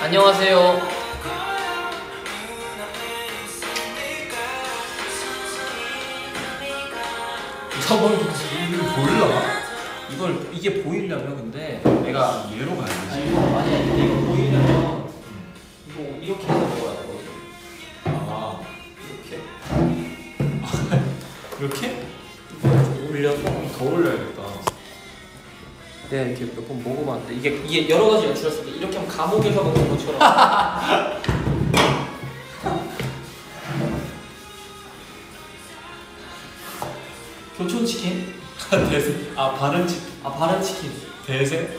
안녕하세요. 저번 이걸 몰라? 이걸 이게 보이려면 근데 내가 얘로 가야 되지. 이거 아니야 근데 이거 보이려면 이거 이렇게 해서 먹어야 돼 아 이렇게 이렇게? 올려서 더 올려야겠다. 내가 이렇게 몇 번 먹어봤는데 이게 이게 여러 가지가 줄었을 때 이렇게 하면 감옥에서 먹는 것처럼 교촌 치킨 대세. 아 바른 치 아 바른 치킨 대세.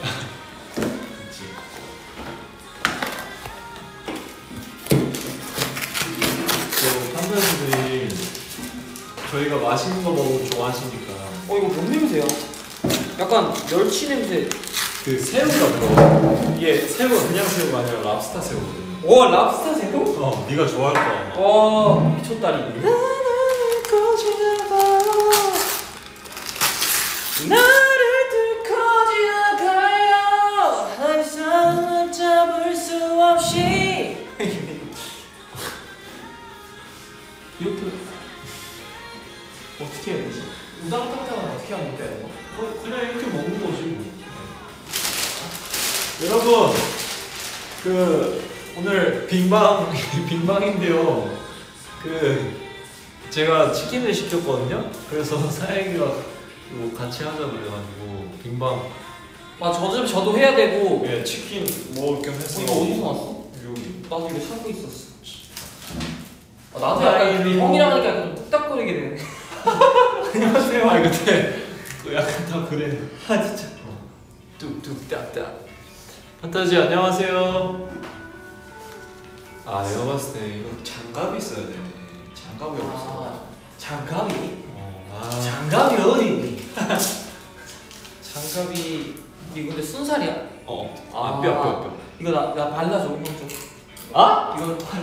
그 판단들이 저희가 맛있는 거 먹으면 좋아하시니까 어 이거 뭔 냄새야? 약간 멸치 냄새 그 새우가 들어. 이게 새우가 그냥 새우가 아니라 랍스타 새우거든. 와 랍스터 새우? 어, 네가 좋아할 거야. 아마. 와 미쳤다리 오늘 빙방 빙방인데요. 그 제가 치킨을 시켰거든요. 그래서 사양이가 뭐 같이 하자 그래가지고 빙방 아 저좀 저도 해야 되고 예 치킨 먹을 겸 어, 했어. 이거 어디서 났어? 여기. 나도 이거 찾고 있었어 아, 나도 약간 그 형이랑 하니까 약간 좀 뚝딱거리게 되네 안녕하세요. 아그 약간 다 그래. 아 진짜 뚝뚝딱딱. 판타지 안녕하세요. 아 내가 봤을 때 이거 장갑이 있어야 돼. 장갑이 없어. 아, 장갑이? 어, 아. 장갑이 어디 있니? 장갑이 이거 근데 순살이야? 어. 아, 뼈, 뼈, 뼈. 이거 나, 나 발라줘 형 좀. 아? 이거 발.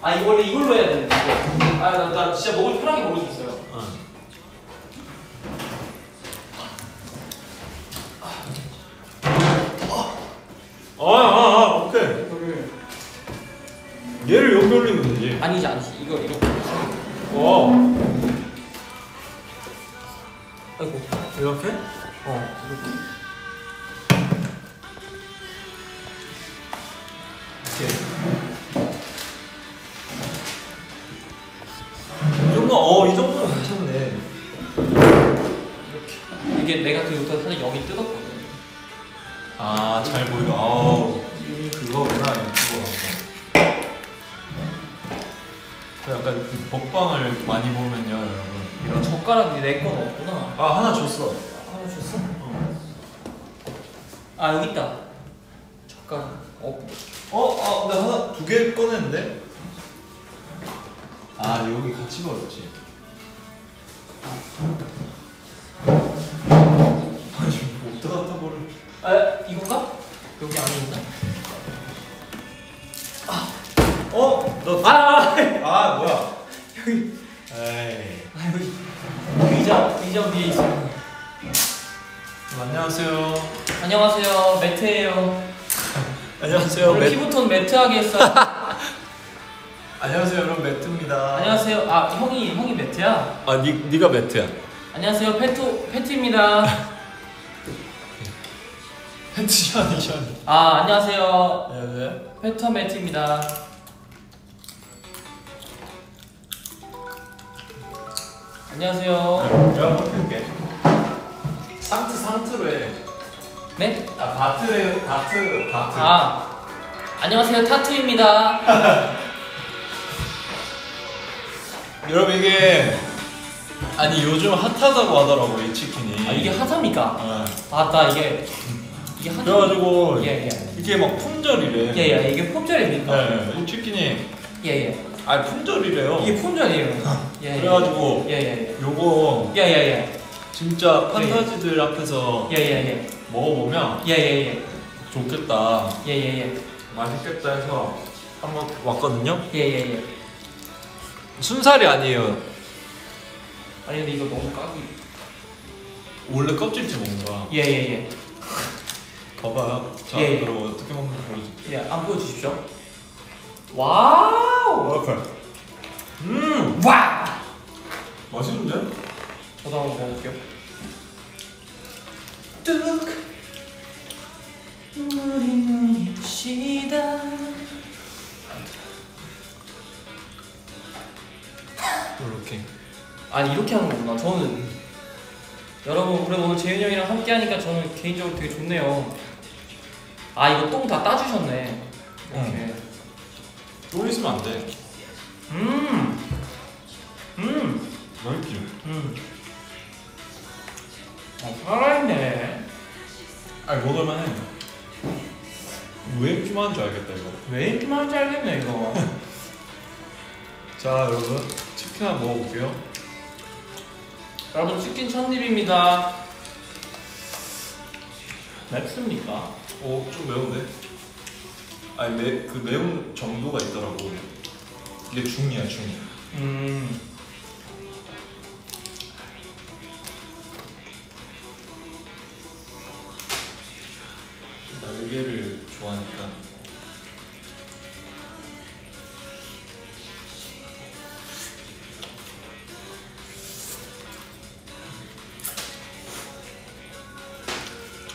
아 이거 원래 이걸로 해야 되는데 이거. 아 나 나 진짜 먹을 편하게 먹을 수 있어요. 어. 아, 아, 아, 오케이. 이거를 얘를 여기 올리면 되지. 아니지 아니지 이거 이렇게. 어. 아이고. 이렇게? 어 이렇게. 이 정도, 어, 이 정도면 괜찮네. 이렇게. 이게 내가 그 요새 사실 여기 뜯었거든. 아, 잘 보여. 아우, 이 그거구나, 그 약간 그 먹방을 많이 보면요, 여러분. 이런. 젓가락이 내 건 없구나. 아 하나 줬어. 아, 하나 줬어? 어. 아 여기 있다. 젓가락. 어? 어? 아, 나 하나 두 개 꺼냈는데? 아 여기 같이 버렸지. 아니 못 들어갔던 거를. 아 이건가? 여기 안에 있나? 아. 어? 너 아! 아, 아. 아 뭐야? 형이 에이. 아, 여기. 의자, 의자 위에 있어. 어, 안녕하세요. 안녕하세요. 매트예요. 안녕하세요. 오늘 키부톤 매트하게 했어요. 안녕하세요, 여러분 매트입니다. 안녕하세요. 아, 형이 형이 매트야? 아, 니 니가 매트야. 안녕하세요. 페트 페트입니다. 페트 션이 션. 아, 안녕하세요. 안녕하세요. 페터 매트입니다. 안녕하세요 내가 바꿀게. 상트 상트로 해. 네? 아 바트래 바트 바트. 아 안녕하세요 타투입니다 여러분 이게 아니 요즘 핫하다고 하더라고 이 치킨이. 아 이게 하삼이가 어. 아나 이게 이게 하삼 그래가지고 예 예 이게 막 품절이래. 예예 이게 폼절입니까? 네, 이 치킨이 예예 아 품절이래요. 이게 폼절이에요 예 그래가지고 예예예 요거 예예예 진짜 판타지들 앞에서 예예예 먹어보면 예예예 좋겠다, 예예예 맛있겠다 해서 한번 왔거든요. 예예예 순살이 아니에요. 아니 근데 이거 너무 까기 원래 껍질째 먹는 거야. 예예예 봐봐요. 자, 예, 예. 그럼 어떻게 먹는지 보여줄게. 예안 보여주십시오 와우! 이렇게. 음, 와 맛있는데? 저도 한번 먹어볼게요. 뚝. 우리는 예쁘시다. 이렇게. 아니 이렇게 하는 거구나. 저는 여러분 그래도 오늘 재윤이 형이랑 함께 하니까 저는 개인적으로 되게 좋네요. 아 이거 똥 다 따주셨네. 이렇게 또 있으면 안 돼. 음 음, 맛있지? 음. 아, 살아있네. 아니 먹을만 해. 왜 이렇게 많은 줄 알겠다 이거. 왜 이렇게 많은지 알겠네, 이거. 자 여러분 치킨 한번 먹어볼게요. 여러분, 치킨 첫입입니다. 맵습니까? 오 좀 매운데? 아니 매, 그 매운 정도가 있더라고. 이게 중이야 중. 음. 날개를 좋아하니까.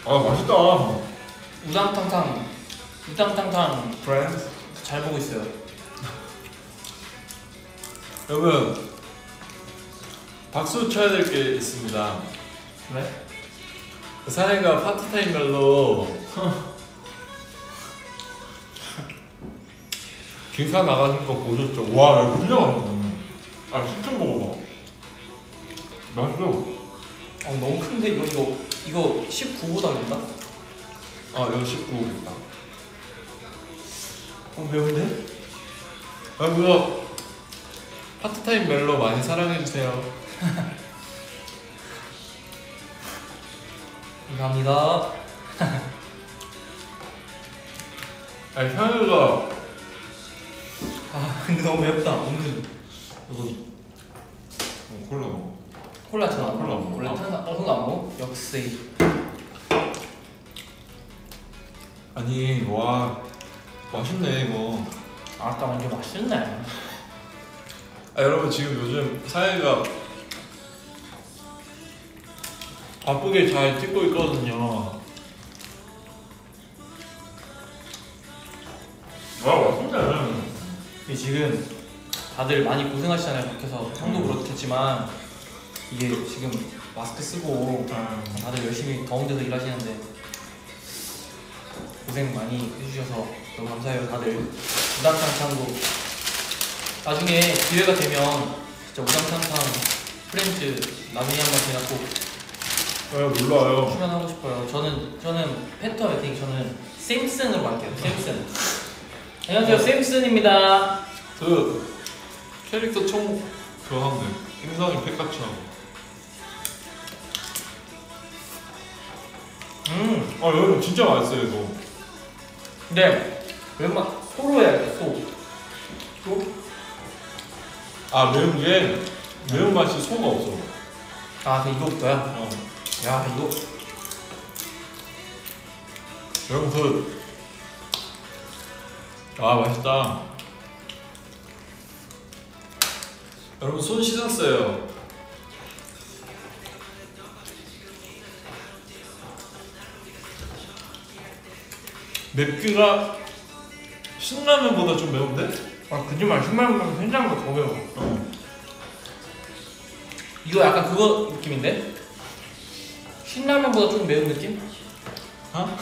아 맛있다. 우당탕탕, 우당탕탕 프렌즈. 잘 보고 있어요. 여러분 박수 쳐야 될 게 있습니다. 왜? 사내가 파트타임 멜로 기사 나가는 거 보셨죠? 와 이거 진짜 맛있네. 아 진짜 먹어봐. 맛있어. 어, 너무 큰데, 이거, 이거, 이거 19보다 아 이거 19입니다. 어, 매운데? 아 그거 파트타임 멜로 많이 사랑해주세요. 감사합니다. 아니 현우가 아, 근데 너무 맵다, 은근. 이거 어, 콜라 먹어. 콜라 전안 콜라 안 먹어. 원래 탄산, 어, 그거 안 먹어? 역시. 아니 와 맛있네 이거. 아까 완전 맛있네. 아 여러분 지금 요즘 사회가 바쁘게 잘 찍고 있거든요. 와 맛있네. 이게 지금 다들 많이 고생하시잖아요 밖에서 형도 음. 그렇겠지만 이게 지금 마스크 쓰고 다들 열심히 더운 데서 일하시는데 고생 많이 해주셔서 너무 감사해요. 다들 우당탕탕도 나중에 기회가 되면 진짜 우당탕탕 프렌즈 나중에 한번 제가 꼭네 몰라요. 출연하고 싶어요. 저는 저는 페터 웨팅 저는 샘슨으로 갈게요. 샘슨. 안녕하세요. 샘슨입니다. 그 캐릭터 총 그거 하면 돼. 행성이 팩같이 하고. 음. 아 여러분 진짜 맛있어요 이거. 근데 웬만 소로 해야 돼 소. 소? 아 매운 게 매운 맛이 소가 없어. 아, 이거부터야? 어. 야, 이거 여러분 그. 아 맛있다. 여러분 손 씻었어요. 맵기가 신라면보다 좀 매운데? 아 10만 원 생각보다 더 매워 어. 이거 약간 그거 느낌인데? 신라면보다 좀 매운 느낌? 어?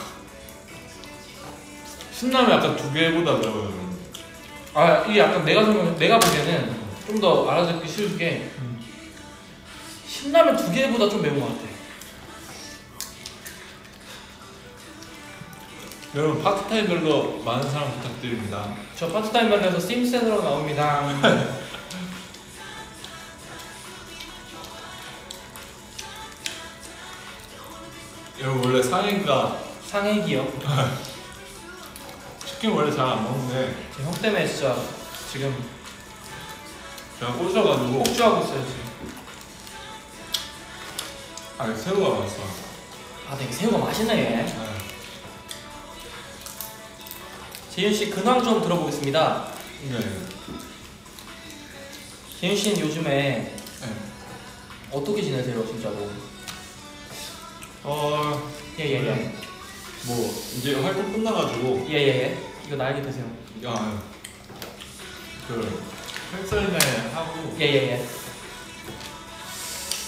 신라면 약간 두 개보다 매워요. 아 이게 약간 내가 생각 내가 보기에는 좀 더 알아듣기 쉬우게 신라면 두 개보다 좀 매운 것 같아. 여러분 파트타임 별로 많은 사랑 부탁드립니다. 저 파트타임 면에서 심센으로 나옵니다. 여러분 원래 상해가 상액이요. 치킨 원래 잘 안 먹는데 지금 형 때문에 진짜 지금 제가 꽂혀가지고 폭주하고 있어요 지금. 아 새우가 맛있어. 아 되게 새우가 맛있네. 네. 재윤 씨 근황 좀 들어보겠습니다. 네. 재윤 씨는 요즘에 네. 어떻게 지내세요 진짜로? 어, 예예예. 뭐 이제 활동 끝나가지고 예예 예. 이거 나에게 드세요. 야, 그 헬스장에 하고 예예 예.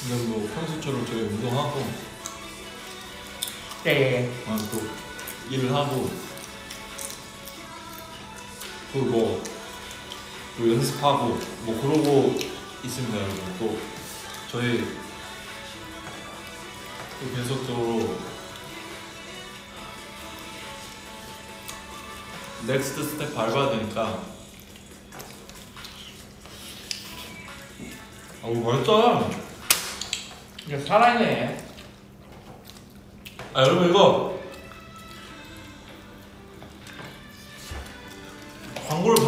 근데 뭐 평소처럼 저희 운동하고 예예예. 아, 또 일을 하고 그뭐 또 연습하고 뭐 그러고 있습니다 여러분. 또 저희 또 계속적으로 next step 밟아야 되니까. 아우 맛있다 이거 살아있네. 아 여러분 이거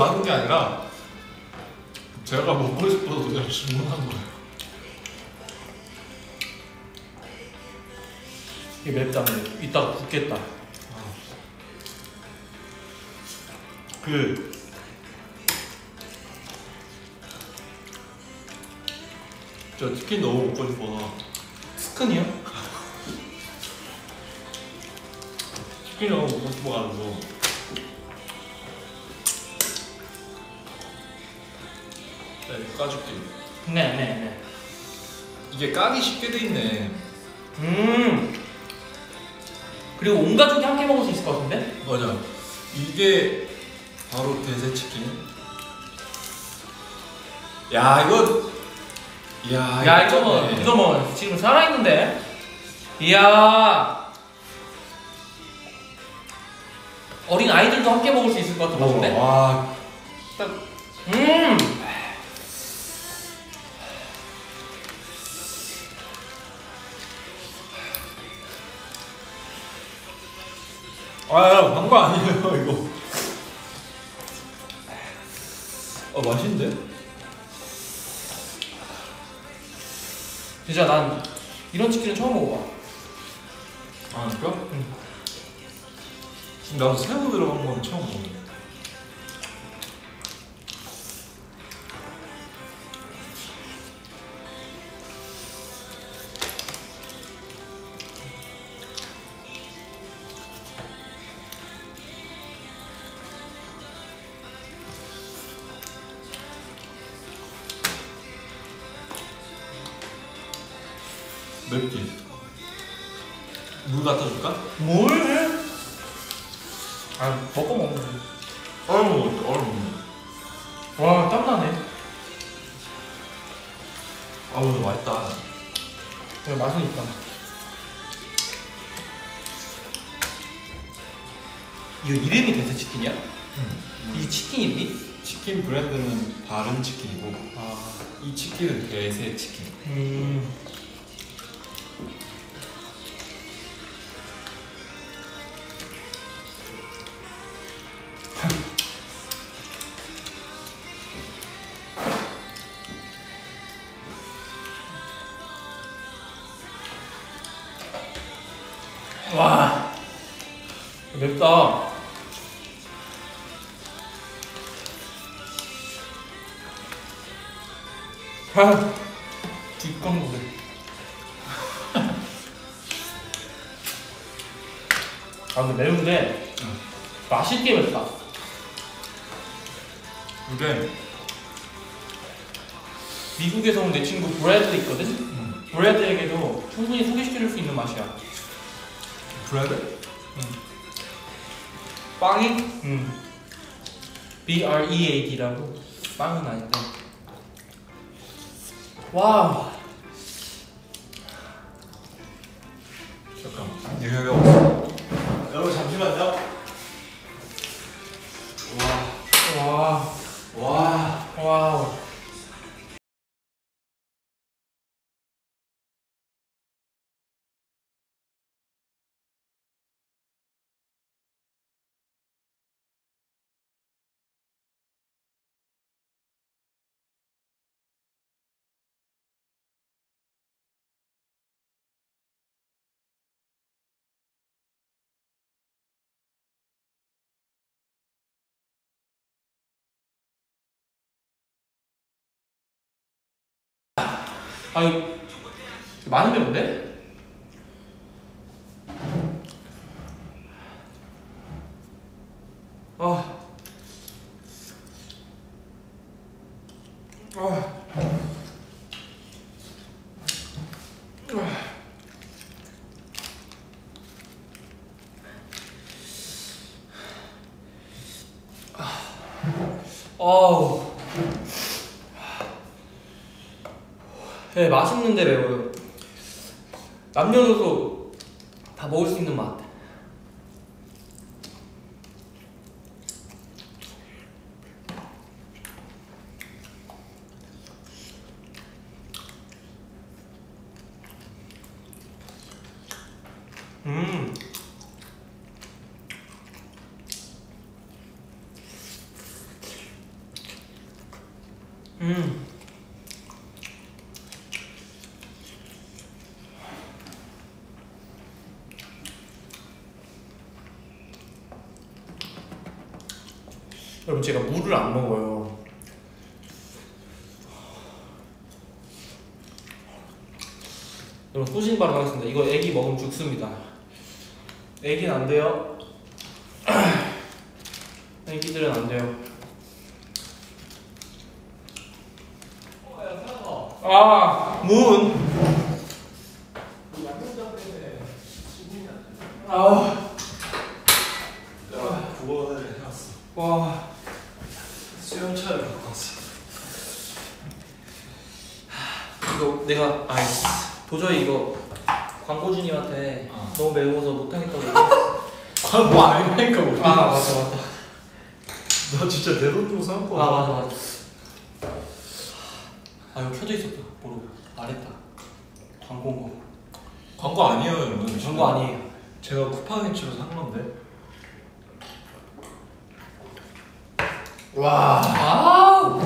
광고를 받은 게 아니라 제가 먹고 싶어서 그냥 주문한 거예요. 이게 맵다 이따가 붓겠다. 그 저 치킨 너무 먹고 싶어서 스큰이요? 치킨 너무 먹고 싶어가지고 까줄게. 네 네 네. 이게 까기 쉽게 돼 있네. 음. 그리고 온 가족이 함께 먹을 수 있을 것 같은데? 맞아. 이게 바로 대세 치킨. 야 이거. 야, 야 이거 뭐 네. 이거 뭐 지금 살아 있는데? 이야. 어린 아이들도 함께 먹을 수 있을 것 같은 맛인데? 와, 음. 아, 야, 광고 아니에요 이거. 아 맛있는데? 진짜 난 이런 치킨은 처음 먹어봐. 아 진짜? 응. 나도 새우 들어간 건 처음 먹 네. 맵지? 물 갖다 줄까? 뭘 해? 아 먹고 먹는. 얼음 먹었어, 얼음. 와 땀나네. 아우, 맛있다. 이거 맛은 있다. 이거 이름이 대세 치킨이야? 이 치킨 이름이? 치킨 브랜드는 다른 치킨이고, 아. 이 치킨은 대세 치킨. 음. 아, 뒷광고래. 아 근데 매운데 맛있게 맵다. 이게 미국에서 온 내 친구 브래드 있거든. 브래드에게도 충분히 소개시켜줄 수 있는 맛이야. 브레드? 빵이? 음. B R E A D라고 빵은 아닌데. 와우. 잠깐 이거 아니 많이 매운데? 아. 아. 어우. 네, 맛있는데 매워요. 남녀노소 여러분 제가 물을 안 먹어요. 여러분 소신 발언하겠습니다. 이거 애기 먹으면 죽습니다. 애기는 안 돼요. 애기들은 안 돼요. 아, 문. 아, 구워를 해왔어. 와. 수영차를 갖고 왔어. 이거 내가 아 도저히 이거 광고주님한테 어. 너무 매워서 못하겠다고 얘기했어. 광고 아니니까 우리. 아 맞아 맞아. 너 진짜 내 돈 주고 산 아 거야. 맞아 맞아. 아 이거 켜져 있었다. 모르고 말했다. 광고인 거. 광고 아니에요 여러분 광고 아니에요. 제가 쿠팡이츠로 산 건데. 와. 아.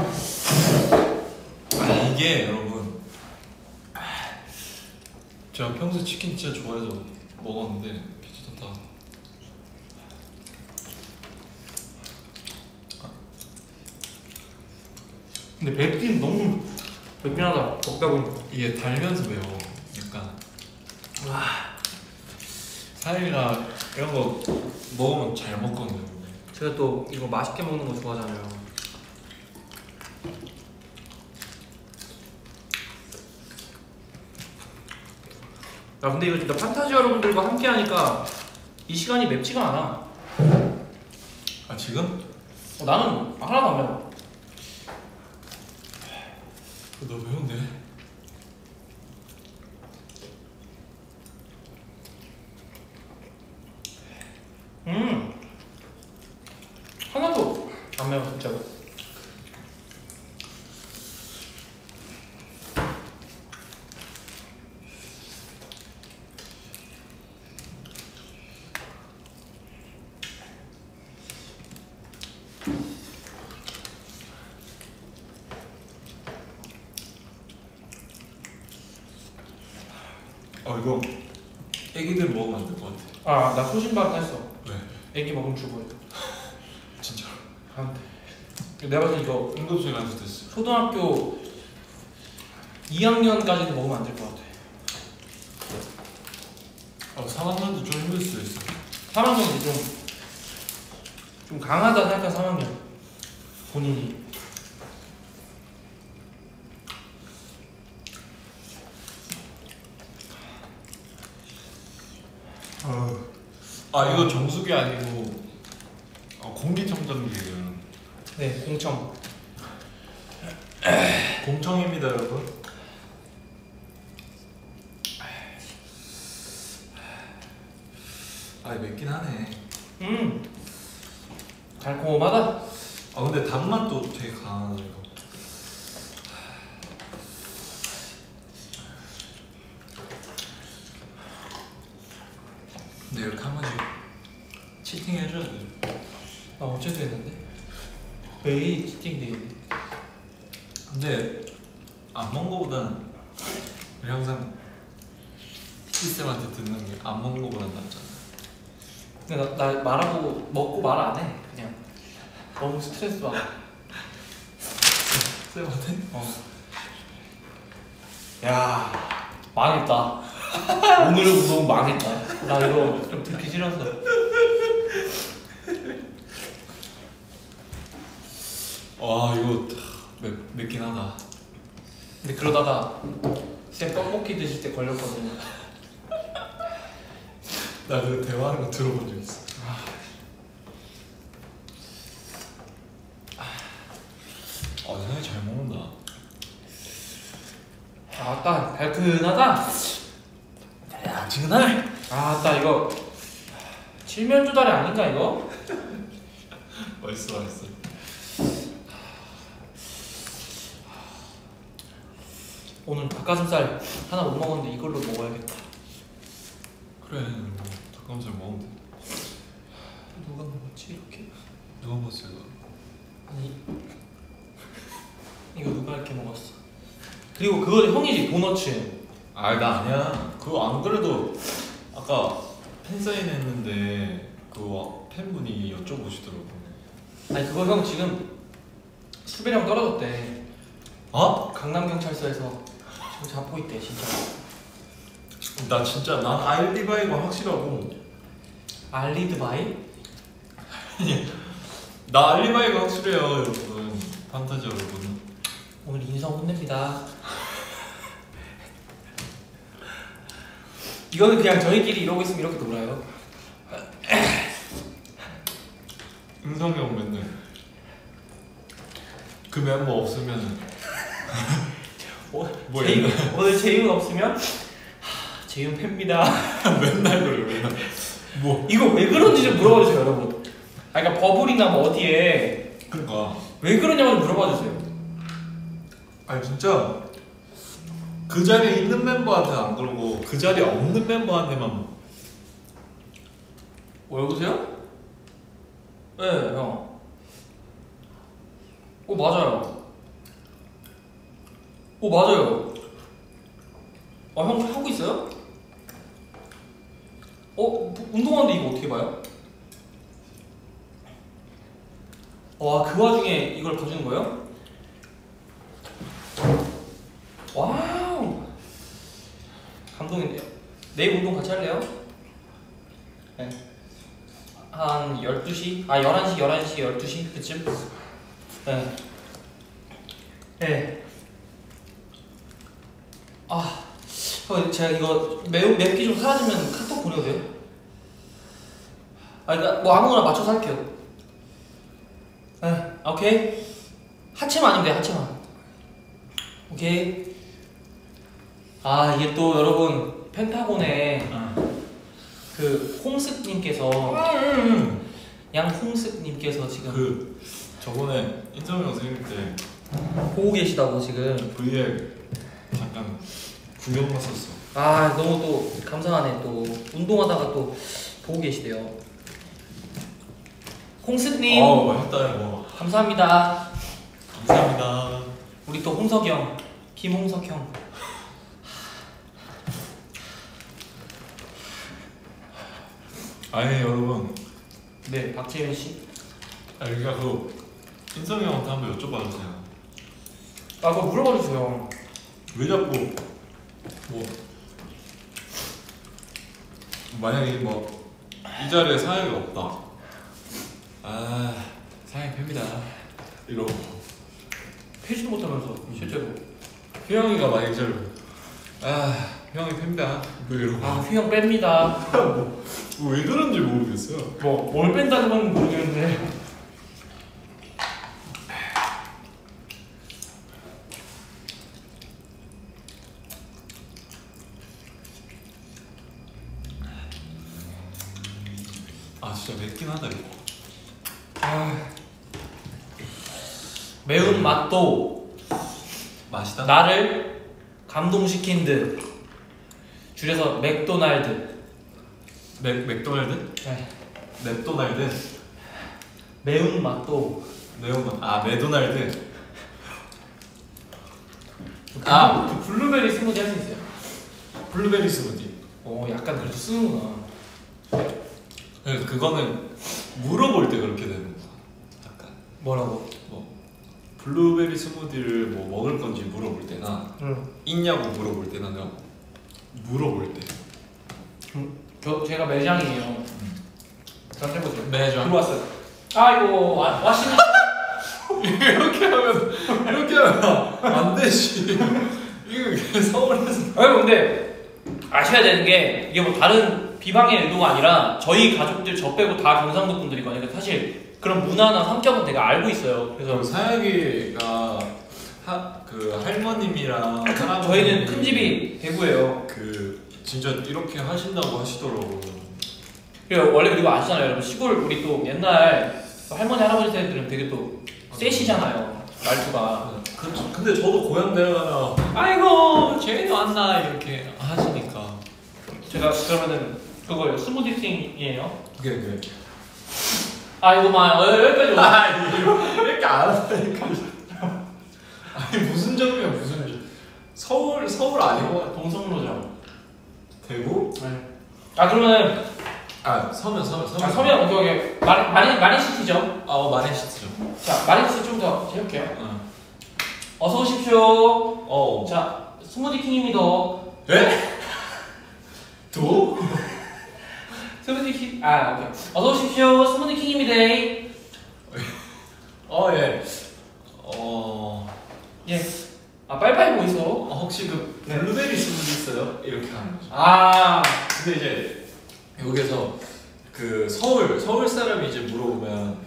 아, 이게 여러분 제가 평소에 치킨 진짜 좋아해서 먹었는데 괜찮다 근데 맵긴 너무 맵긴 하다. 먹다 보니까. 이게 달면서 매워 약간 와. 사일이나 이런 거 먹으면 잘 먹거든요 제가 또 이거 맛있게 먹는 거 좋아하잖아요. 야 근데 이거 진짜 판타지 여러분들과 함께 하니까 이 시간이 맵지가 않아. 아 지금? 어, 나는 하나도 안 매워. 너 매운데? 음. 하나도 안 매워 진짜로. 어 이거 애기들 먹으면 안 될 것 같 아아나 소신발 했어. 왜? 애기 먹으면 죽어요. 진짜 안 돼. 내가 봤을 때 이거 응급실 갈 수도 있어. 초등학교 2학년까지는 먹으면 안 될 것 같아. 어, 3학년도 좀 힘들 수도 있어. 3학년이 좀, 좀 강하다 생각한 3학년. 본인이. 아 이거 정수기 아니고 어, 공기청정기예요. 네, 공청. 공청입니다 여러분. 아 맵긴 하네. 음. 달콤하다. 아 근데 단맛도 되게 강하다 이거. 근데 이렇게 한 번씩 cheating 해줘야 돼. 나 어제도 했는데. 매일 cheating day. 근데 안 먹은 거보다는 항상 쌤한테 듣는 게 안 먹는 거보다는 낫잖아. 근데 나, 나 말하고 먹고 말 안 해. 그냥. 너무 스트레스 받아. 쌤한테? 어. 야, 망했다. 오늘의 운동 망했다. 나 이거 좀 듣기 싫어서. 와 이거 맵, 맵긴 하다. 근데 그러다가 쌤 떡볶이 드실 때 걸렸거든요. 나 그 대화하는 거 들어본 적 있어. 아, 형이 잘 먹는다. 아따 달큰하다. 야, 지근할. 아따 이거 칠면조다리 아닌가 이거? 맛있어, 맛있어. 오늘 닭가슴살 하나 못 먹었는데 이걸로 먹어야겠다. 그래, 뭐 닭가슴살 먹으면 돼. 누가 먹었지 이렇게? 누가 먹었어 이거? 아니 이거 누가 이렇게 먹었어? 그리고 그거 형이지 도너츠. 아, 나 아니야. 그거 안 그래도 아까 팬 사인 했는데 그 팬분이 여쭤보시더라고. 아니 그거 형 지금 수배령 떨어졌대. 어? 강남 경찰서에서 잡고 있대 진짜. 나 진짜 난 알리바이가 확실하고 알리드바이? 나 알리바이가 확실해요, 여러분. 판타지 여러분. 오늘 인성 혼냅니다. 이거는 그냥 저희끼리 이러고 있으면 이렇게 놀아요. 은성이 형 맨날 그 멤버 없으면 어, 뭐 제이윤, 옛날- 오늘 제이윤 없으면 하, 제이윤 팬입니다. 맨날 그래 맨날 뭐 이거 왜 그런지 좀 물어봐 주세요, 여러분. 아, 그러니까 버블이나 뭐 어디에 그러니까 왜 그러냐고 좀 물어봐 주세요. 아니 진짜 그 자리에 있는 멤버한테 안 그러고 그 자리에 없는 멤버한테만 왜 그러세요? 네, 형. 오 맞아요. 오 맞아요. 아형 하고 있어요? 어 운동하는데 이거 어떻게 봐요? 와그 와중에 이걸 봐주는 거예요? wow 감동인데요. 내일 운동 같이 할래요? 네. 한 12시? 아 11시, 11시, 12시 그쯤? 네. 네. 아, 형, 제가 이거 매우 맵기 좀 사라지면 카톡 보내도 돼요? 아, 그러니까 뭐 아무거나 맞춰서 할게요. 네, 오케이. 하체만 아니면 돼, 하체만. 오케이. 아, 이게 또 여러분 펜타곤에 그 홍습님께서 양홍습님께서 지금 그 저번에 인터뷰 영상 때 보고 계시다고 지금 V 에 잠깐 구경 갔었어. 아 너무 또 감사하네. 또 운동하다가 또 보고 계시대요. 홍습님. 어 맛있다 이거 감사합니다. 감사합니다. 우리 또 홍석 형 김홍석 형. 아니 여러분. 네, 박재현 씨. 아 그러니까 그 인성이 형한테 한번 여쭤봐 주세요. 아, 그거 물어봐 주세요. 왜 자꾸 뭐 만약에 뭐 이 자리에 사약이 없다. 아 사약 팹니다. 이러고 패지도 못하면서 실제로. 휘영이가 만약에 저를 아 형이 팹니다. 뭐 이러고 아, 휘영 뺍니다. 뭐 왜 그런지 모르겠어요. 뭐, 뭘 뺀다는 건 모르겠는데. 아 진짜 맵긴 하다 이거. 아, 매운 맛도 맛있다. 나를 감동시킨 듯. 줄여서 맥도날드. 맥 맥도날드? 네. 맥도날드? 매운 맛도. 매운맛. 아 맥도날드. 아, 그 블루베리 스무디 할 수 있어요? 블루베리 스무디. 어, 약간 그래도 쓰는구나. 그 그거는 물어볼 때 그렇게 되는 거야. 약간 뭐라고? 뭐 블루베리 스무디를 뭐 먹을 건지 물어볼 때나 응. 있냐고 물어볼 때나 내가 물어볼 때. 저 제가 매장이에요. 저한테 해보세요. 매장. 들어왔어요. 아이고 와, 와시는 이렇게 하면 이렇게 하면 안 되지. 이거 서울에서 여러분 근데 아셔야 되는 게 이게 뭐 다른 비방의 의도가 아니라 저희 가족들 저 빼고 다 경상도 분들이거든요. 그러니까 사실 그런 문화나 성격은 제가 알고 있어요. 그래서 그 사약이가 하, 그 할머님이랑 할아버님이 저희는 큰 집이 대구예요. 그 진짜 이렇게 하신다고 하시더라고. 그리고 원래 그리고 아시잖아요, 여러분 시골 우리 또 옛날 할머니 할아버지 세대들은 되게 또 세시잖아요 말투가. 그, 근데 저도 고향 내려가면 아이고 재윤이 왔나 이렇게 하시니까. 제가 그러면은 그거요 스무디킹이에요. 그래 그래. 아이고 마 어, 여기까지 오. 아 이렇게 안 한다니까. 아니 무슨 점이야 무슨 점. 서울 서울 아니고 동성로죠. 대구? 아 그러면은 아 서면 서면 서면. 아, 서면 어떻게 하게 마린 마린 마린 시티죠. 아 어, 마린시티죠. 자 마린 시티 좀더 재볼게요. 응. 어서 오십시오. 어. 자 스무디 킹입니다. 에? 도? 스무디 킹. 아 오케이. 어서 오십시오. 스무디 킹입니다. 어 예. 어. 예. 아 빨리빨리 뭐 있어? 어, 혹시 그 블루베리 스무디 있어요? 이렇게 하는 거죠. 아 근데 이제 여기서 그 서울 서울 사람이 이제 물어보면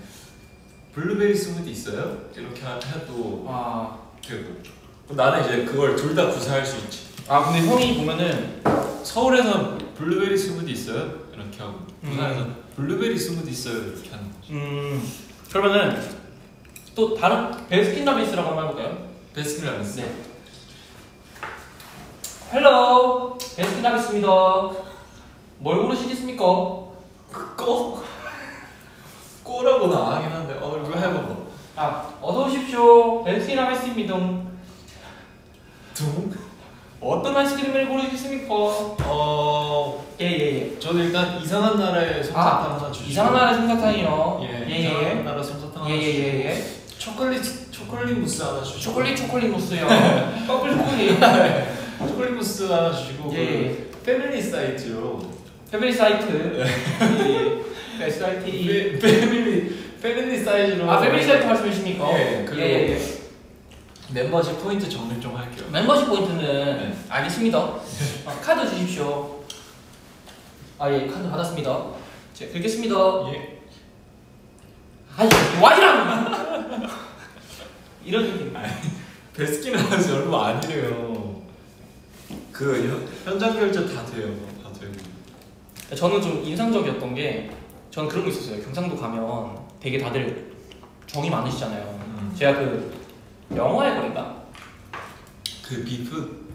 블루베리 스무디 있어요? 이렇게 하- 해도 아. 그 나는 이제 그걸 둘 다 구사할 수 있지. 아 근데 형이 보면은 서울에서 블루베리 스무디 있어요? 이렇게 하고 음. 부산에서 블루베리 스무디 있어요? 이렇게 하는 거지. 음 그러면은 또 다른 베스킨라빈스라고 한번 해볼까요? 베스킨라빈스. 네. hello 베스킨라빈스입니다. 뭘 고르시겠습니까? 꼬 꼬라고는 안 하긴 한데 어 이거 해봐봐. 아 어서 오십시오. 베스킨라빈스입니다. 둥? 어떤 아이스크림을 고르시겠습니까? 어 예 예 예. 저는 일단 이상한 나라의 솜사탕 하나 주시고. 이상한 나라 솜사탕이요. 예, 예예예. 이상한 나라 솜사탕 하나 주시고. 예예예. 초콜릿 초콜릿 무스 하나 주시고. 초콜릿 초콜릿 무스요. 더블 초콜릿. 초콜릿 무스 하나 주시고. 예. 그 패밀리 사이즈로. 패밀리 사이트. 예. 네, 사이트. 패- 패밀리 패밀리 사이즈로. 아 패밀리 사이트 말씀이십니까? 예, 그리고- 예, 예. 멤버십 포인트 정리 좀 할게요. 멤버십 포인트는 네. 알겠습니다. 아, 카드 주십시오. 아 예, 카드 받았습니다. 제 긁겠습니다. 예. 아이 와이랑 이런 느낌. 베스킨라빈스 얼마 아니래요. 그 현, 현장 결제 다 돼요. 다 되고. 저는 좀 인상적이었던 게 저는 그런 게 있었어요. 경상도 가면 되게 다들 정이 많으시잖아요. 음. 제가 그 영화의 거리인가? 그 비프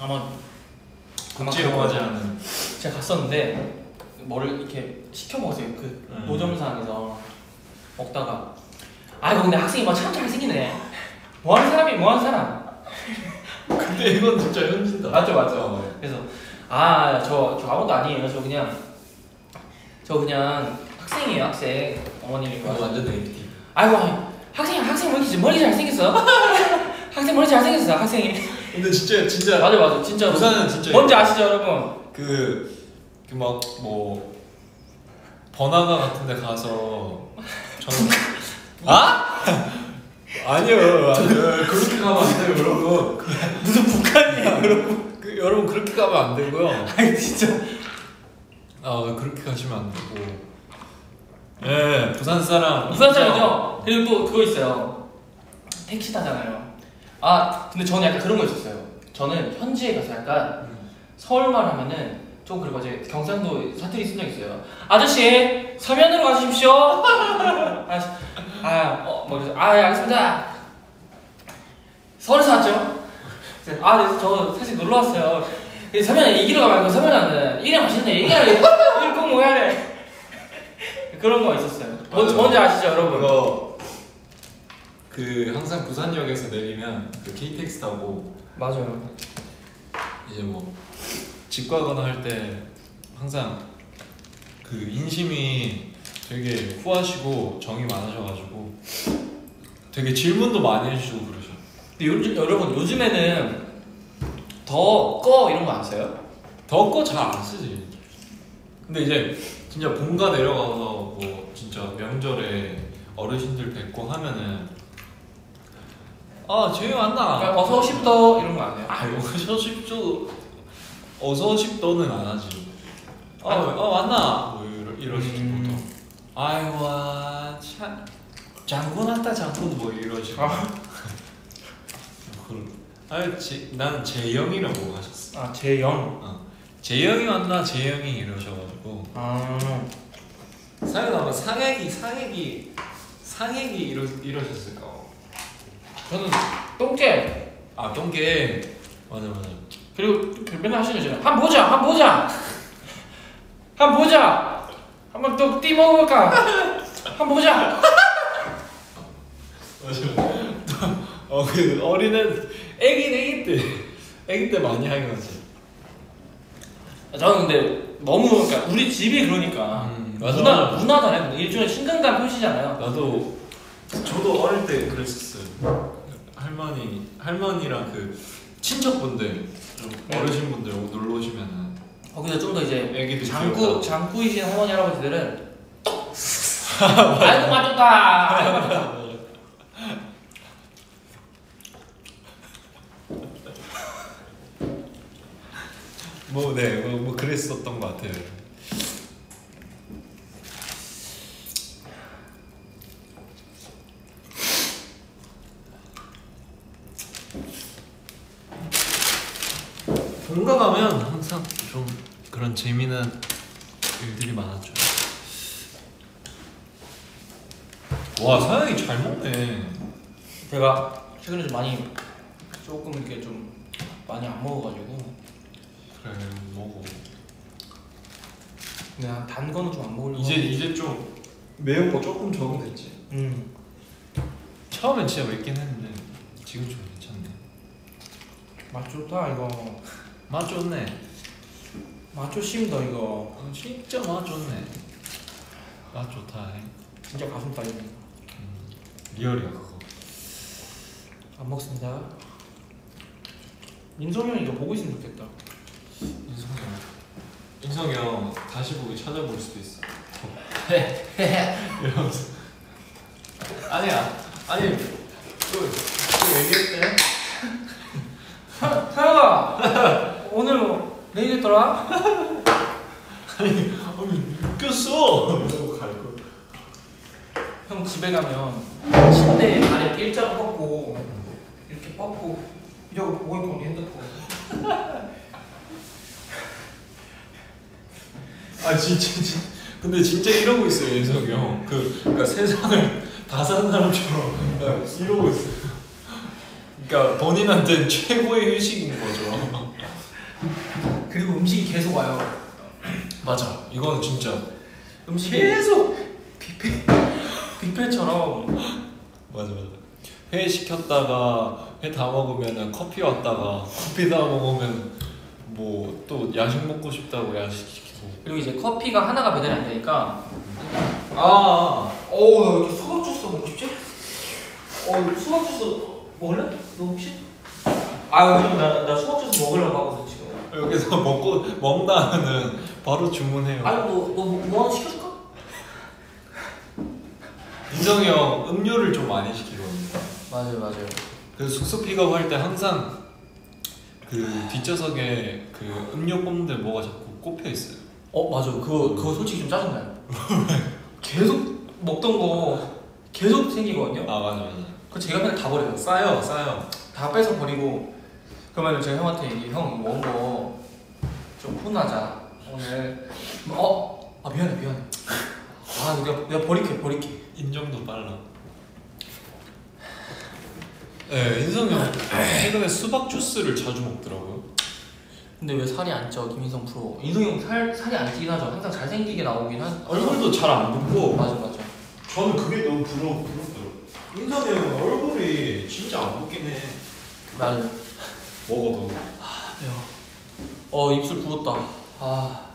아마 국제 영화제 하는. 제가 갔었는데 뭐를 이렇게 시켜 먹었어요. 그 음. 노점상에서 먹다가 아이고 근데 학생이 뭐참 잘생기네. 뭐 하는 사람이 뭐 하는 사람. 근데 이건 진짜 현진다. 맞죠 맞죠. 어. 그래서 아 저 저 아무도 아니에요. 저 그냥 저 그냥 학생이에요 학생 어머님이 이거 완전 네이티브. 아이고 학생 학생 왜 이렇게 머리 잘 생겼어? 학생 머리 잘 생겼어 학생이. 근데 진짜 진짜 맞아 맞아 진짜 부산은 진짜 뭔지 아시죠 여러분? 그그막 뭐 번화가 같은데 가서 저는 아? 아니요, 아니요. 그렇게 가면 안 돼요 여러분. 무슨 북한이야 여러분? 그, 여러분 그렇게 가면 안 되고요. 아니 진짜. 아 그렇게 가시면 안 되고 예 부산 사람 부산 사람이죠? 그리고 또 그거 있어요 택시 타잖아요 아 근데 저는 약간 그런 거 있었어요 저는 현지에 가서 약간 서울말 하면은 좀 그리고 이제 경상도 사투리 쓴 적 있어요 아저씨 서면으로 가주십시오 아저씨 아어 뭐 그래서 아 예, 알겠습니다 서울에서 왔죠 아 네, 저 사실 놀러 왔어요 서면에 이기로 가면 서면에 안 이게 맛있네 이게 이걸 꼭 먹어야 돼 그런 거 있었어요 뭔지, 뭔지 아시죠 여러분 그거 그 항상 부산역에서 내리면 그 KTX 타고 맞아요 이제 뭐 집 가거나 할 때 항상 그 인심이 되게 후하시고 정이 많으셔가지고 되게 질문도 많이 해주시고 그러셔. 근데 요즘, 여러분 요즘에는 더 꺼 이런 거 안 써요? 더거 잘안 쓰지. 근데 이제 진짜 본가 내려가서 뭐 진짜 명절에 어르신들 뵙고 하면은 아 저희 왔나? 그러니까 어서 오십더 이런 거 안 해요? 아 어서 오십시오. 어서 오십도는 안 하지. 아, 아 왔나? 뭐 이러, 이러시지 음. 보통. 아이고 와, 참 장군 왔다 장군 뭐 이러시고. 아. 그런. 아, 제, 난 재영이라고 하셨어. 아 재영 어. 재영이 왔나 재영이 이러셔가지고. 아 사연 아마 상액이 상액이 상액이 이러 이러셨을까? 저는 똥개 아 똥개 맞아 맞아. 그리고 그 맨날 하시는 거잖아요 한번 보자 한번 보자 한번 보자 한번 또 띠 먹어볼까 한번 보자 맞아. 어그 어린애 애기 애기 때 애기 때 많이 하긴 하지. 저는 근데 너무 그러니까 우리 집이 그러니까 음, 맞아, 문화. 문화잖아요 일종의 친근감 표시잖아요 나도 저도 어릴 때 그랬었어요. 할머니 할머니랑 그 친척분들 좀 네. 어르신분들 놀러 오시면은 거기서 좀 더 이제 애기들 장구 귀엽다. 장구이신 할머니 할아버지들은 아이고 맛좋다 아이고 맛좋다. 뭐, 네, 뭐, 뭐 그랬었던 것 같아요. 본가 가면 항상 좀 그런 재미난 일들이 많았죠. 와, 사장이 잘 먹네. 제가 최근에 좀 많이 조금 이렇게 좀 많이 안 먹어가지고 그래, 먹어. 그냥 단 거는 좀 안 먹으려고 이제 이제 좀 매운 거 조금 적응됐지. 음 처음엔 진짜 맵긴 했는데 지금 좀 괜찮네. 맛 좋다 이거 맛 좋네. 맛 좋심다 이거 어, 진짜 맛 좋네. 맛 좋다. 진짜 가슴살이네 음, 리얼이야 그거. 안 먹습니다 민성이 형 이거 보고 있으면 좋겠다. 인성이 형 다시 보기 찾아볼 수도 있어. 이러면서. 아니야. 아니 그, 그 얘기했대. 사영아 오늘 뭐 내일 했더라? 아니 웃겼어. 이러고 갈 거. 형 집에 가면 침대에 발에 일자로 뻗고 이렇게 뻗고 이러고 보고 있고 핸드폰 아 진짜 진 근데 진짜 이러고 있어요 인석이 형. 그 그러니까 세상을 다 사는 사람처럼 그러니까 이러고 있어요. 그러니까 본인한테 최고의 휴식인 거죠. 그리고 음식이 계속 와요 맞아. 이건 진짜 음식이 계속 뷔페 뷔페처럼 맞아 맞아. 회 시켰다가 회 다 먹으면 커피 왔다가 커피 다 먹으면 뭐 또 야식 먹고 싶다고 야식 시키고. 그리고 이제 커피가 하나가 배달이 안 되니까 아 어우 나 이렇게 수박 주스 먹고 싶지? 어 수박 주스 먹을래? 너 혹시? 아 요즘 나, 나 수박 주스 먹으려고 하거든 지금 여기서 먹고 먹다는 바로 주문해요. 아니 뭐너뭐 하나 시켜줄까? 인성이 형 음료를 좀 많이 시키거든요. 맞아요 맞아요 그 숙소 픽업할 때 항상 그 뒷좌석에 그 음료 꼽는데 뭐가 자꾸 꼽혀 있어요. 어 맞아 그거 그거 솔직히 좀 짜증나요 계속 먹던 거 계속 생기거든요 아 맞아 맞아. 그거 제가 그냥 다 버려요 싸요 싸요. 다 빼서 버리고 그러면 제가 형한테 얘기 형 먹은 거좀 혼나자 오늘 어? 아 미안해 미안해 아 내가, 내가 버릴게 버릴게 인정도 빨라. 네 인성이 형 최근에 수박 주스를 자주 먹더라고요. 근데 왜 살이 안 쪄 김인성 프로 인성이 형 살, 살이 안 찌긴 하죠 항상 잘생기게 나오긴 한 얼굴도 잘 안 붓고 맞아 맞아 저는 그게 너무 부러워 부럽더라고. 인성이 형 얼굴이 진짜 안 붓긴 해. 맞아 먹어도. 어 입술 부었다 아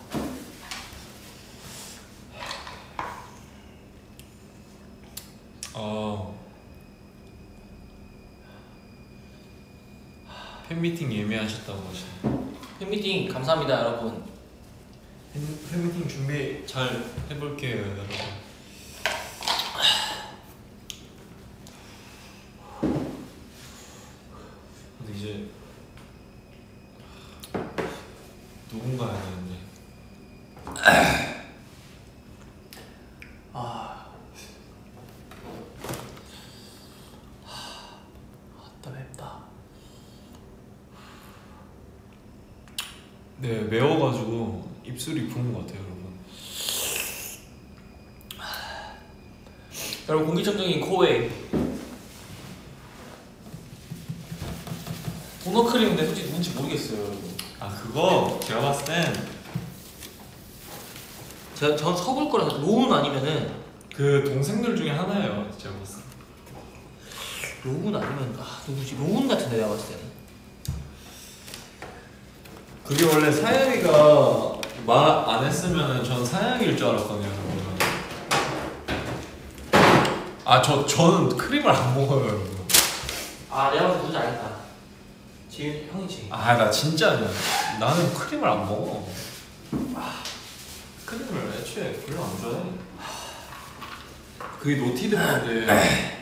어. 팬미팅 예매하셨다고 하시네. 팬미팅 감사합니다 여러분 팬, 팬미팅 준비 잘 해볼게요, 여러분. 근데 이제 누군가 해야 되는데. 아 아따 맵다 네, 매워가지고 입술이 부은 것 같아요, 여러분. 여러분 공기청정기 코웨이 도넛 크림인데 솔직히 뭔지 모르겠어요 여러분 아, 그거 제가 봤을 땐 제가 전 서울 거라서 로운 아니면은 그 동생들 중에 하나예요, 제가 봤을 때. 로운 아니면 아 누구지 로운 같은데 내가 봤을 때는 그게 원래 사양이가 말 안 했으면은 전 사양일 줄 알았거든요. 아, 저 저는 크림을 안 먹어요, 여러분. 아 내가 때 누군지 알겠다 지금 형이지 아, 나 진짜 아니야. 나는 크림을 안 먹어. 아, 크림을 애초에 별로 안 좋아해. 그게 노티드인데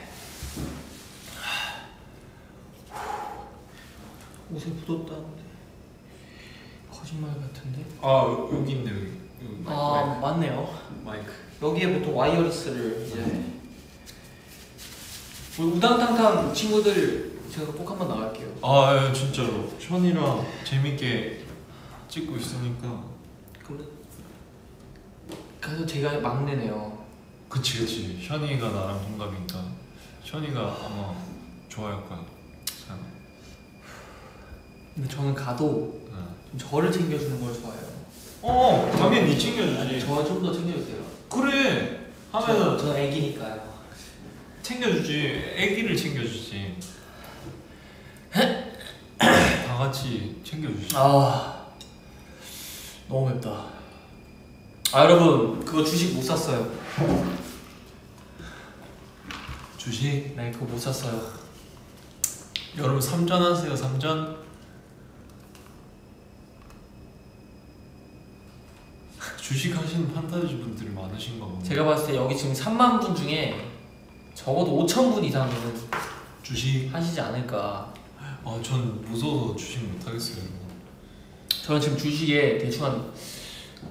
옷에 묻었다는데 거짓말 같은데? 아 여기 있네 여기. 여기 마이크, 아 맞네요. 마이크. 여기에 보통 wireless를 이제 우리 우당탕탕 친구들 제가 꼭 한번 나갈게요. 아 예, 진짜로. 션이랑 재밌게 찍고 있으니까. 근데 그래서 제가 막내네요. 그치 그치. 션이가 나랑 동갑이니까. 션이가 아마 좋아할 거야 참. 근데 저는 가도 저를 챙겨주는 걸 좋아해요. 어 당연히 챙겨주지. 저좀 더 챙겨주세요. 그래 저, 하면은 저는 애기니까요. 챙겨주지. 애기를 챙겨주지. 다 같이 챙겨주지. 아 너무 맵다. 아 여러분 그거 주식 못 샀어요. 주식? 네 그거 못 샀어요. 여러분 3전 하세요 3전 주식 하시는 판타지 분들이 많으신가 보네 제가 봤을 때 여기 지금 3만 분 중에 적어도 5천 분 이상은 주식? 하시지 않을까. 아 전 무서워서 주식 못 하겠어요. 저는 지금 주식에 대충 한,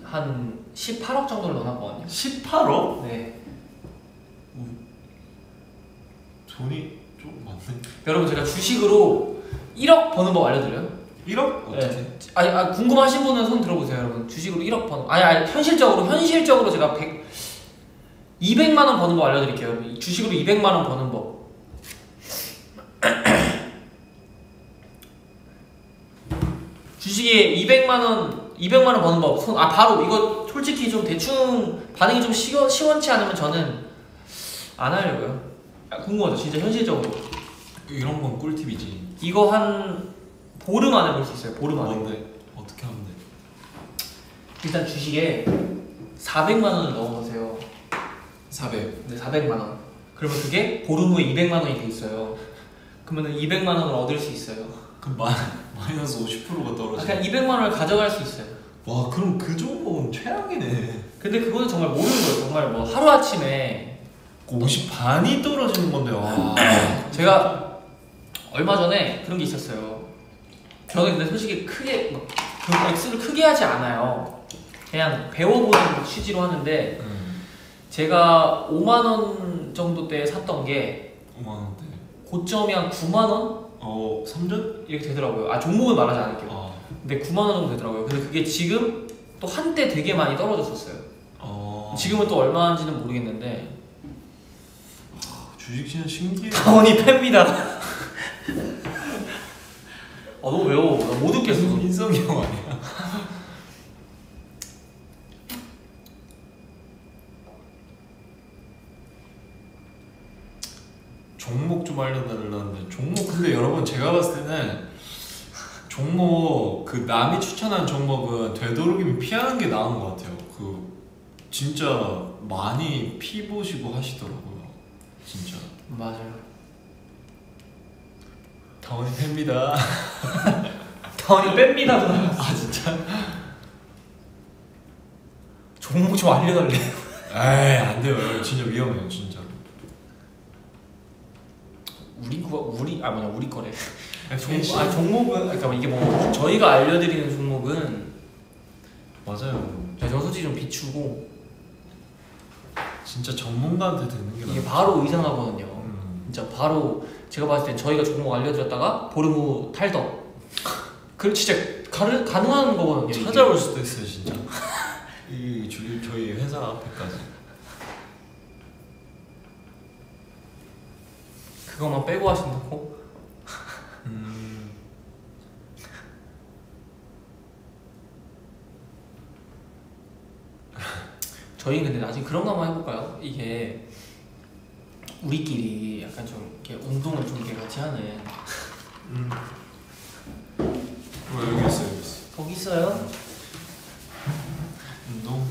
한 18억 정도를 넣어놨거든요. 18억? 네. 돈이 좀 많네. 여러분 제가 주식으로 1억 버는 법 알려드려요? 1억? 어떻게? 네. 아니, 아, 궁금하신 분은 손 들어보세요 여러분 주식으로 1억 버는 아니 아니 현실적으로 현실적으로 제가 100 200만 원 버는 법 알려드릴게요 주식으로 200만 원 버는 법 주식에 200만 원 200만 원 버는 법. 손, 아 바로 이거 솔직히 좀 대충 반응이 좀 시원, 시원치 않으면 저는 안 하려고요. 아, 궁금하죠, 진짜 현실적으로. 이런 건 꿀팁이지 이거 한 보름 안에 볼 수 있어요. 보름 안에. 뭔데? 어떻게 하면 돼? 일단 주식에 400만 원을 넣어보세요. 400. 네, 400만 원. 그러면 그게 보름 후에 200만 원이 돼 있어요. 그러면 200만 원을 얻을 수 있어요. 그럼 마, 마이너스 50%가 아, 떨어져. 그냥 200만 원을 가져갈 수 있어요. 와 그럼 그 정도는 최악이네. 근데 그거는 정말 모르는 거예요. 정말 뭐 하루 아침에 50 반이 떨어지는 건데 와. 제가 얼마 전에 그런 게 있었어요. 저는 근데 솔직히 크게 액수를 크게 하지 않아요. 그냥 배워보는 취지로 하는데 음, 제가 5만 원 정도 때 샀던 게 5만 원대. 고점이 한 9만 원 어 3전? 이렇게 되더라고요. 아 종목은 말하지 않을게요. 아. 근데 9만 원 정도 되더라고요. 근데 그게 지금 또 한때 되게 많이 떨어졌었어요. 어. 지금은 또 얼마인지는 모르겠는데 주식 시장 신기해. 다원이 팹니다. 어, 너 외워. 나 못 웃겠어. 인성이 형 아니야? 종목 좀 알려달라는데 종목 근데 여러분 제가 봤을 때는 종목 그 남이 추천한 종목은 되도록이면 피하는 게 나은 것 같아요. 그 진짜 많이 피 보시고 하시더라고요. 진짜. 맞아요. 다원이 팬입니다. 다원이 뺍니다. 아 진짜? 종목 좀 알려달래. 에이 안 돼요. 진짜 위험해요 진짜. 우리 거 우리 아 뭐냐 우리 거래. 종, 종, 아 종목은 그러니까 이게 뭐 저희가 알려드리는 종목은 맞아요. 저 솔직히 좀 비추고 진짜 전문가한테 듣는 게 이게 낫- 바로 의상하거든요. 음. 진짜 바로 제가 봤을 땐 저희가 종목 알려드렸다가 보름 후 탈덕. 그 진짜 가르, 가능한 거거든요. 이게. 찾아올 수도 있어요 진짜. 이 저희 저희 회사 앞에까지. 그것만 빼고 하신다고? 음. 저희는 근데 나중에 그런 거 한번 해볼까요? 이게 우리끼리 약간 좀 이렇게 운동을 좀 이렇게 같이 하는 음. 어 여기 있어 여기 있어. 거기 있어요? 운동.